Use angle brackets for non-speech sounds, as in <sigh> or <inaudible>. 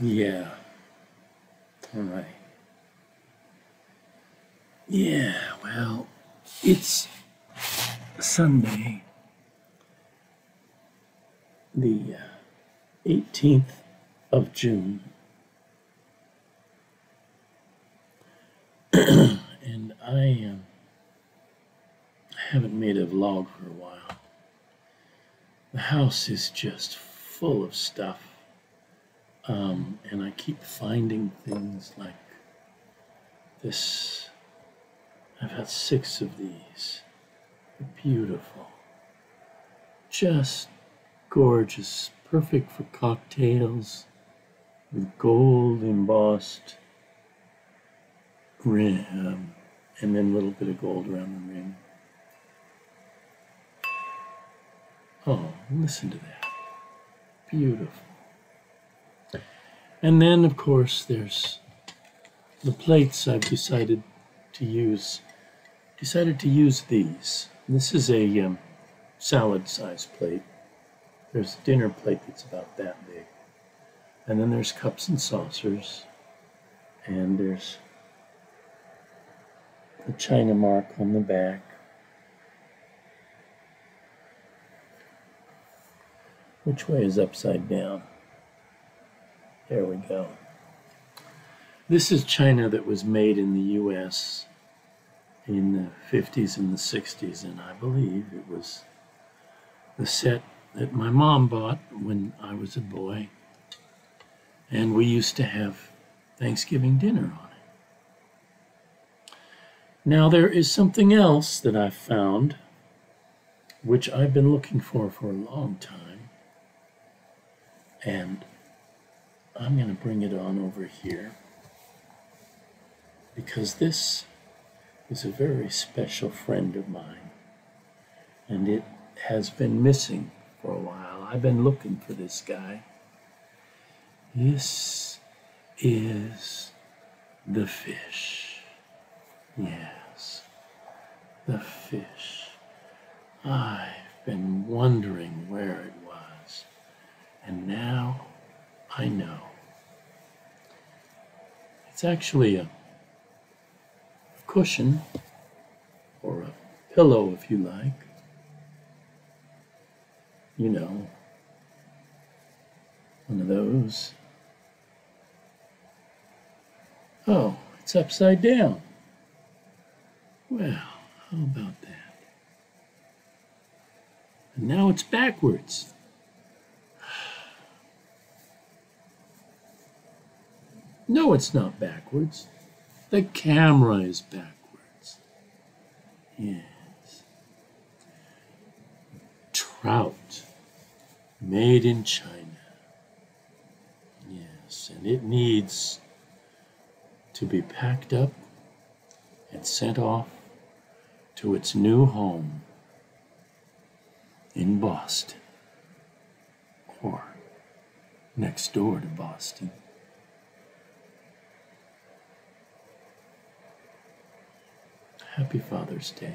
Yeah. All right. Yeah, well, it's Sunday, the uh, 18th of June. <clears throat> and I um, haven't made a vlog for a while. The house is just full of stuff. Um, and I keep finding things like this. I've had six of these. They're beautiful. Just gorgeous. Perfect for cocktails with gold embossed rim, and then a little bit of gold around the rim. Oh, listen to that. Beautiful. And then, of course, there's the plates I've decided to use. Decided to use these. This is a um, salad size plate. There's a dinner plate that's about that big. And then there's cups and saucers. And there's the China mark on the back. Which way is upside down? There we go. This is China that was made in the US in the 50s and the 60s, and I believe it was the set that my mom bought when I was a boy. And we used to have Thanksgiving dinner on it. Now, there is something else that I've found, which I've been looking for for a long time. And I'm going to bring it on over here because this is a very special friend of mine and it has been missing for a while. I've been looking for this guy. This is the fish. Yes, the fish. I've been wondering where it was, and now I know. It's actually a cushion or a pillow, if you like. You know, one of those. Oh, it's upside down. Well, how about that? And now it's backwards. No, it's not backwards. The camera is backwards. Yes. Trout, made in China. Yes, and it needs to be packed up and sent off to its new home in Boston or next door to Boston. Happy Father's Day.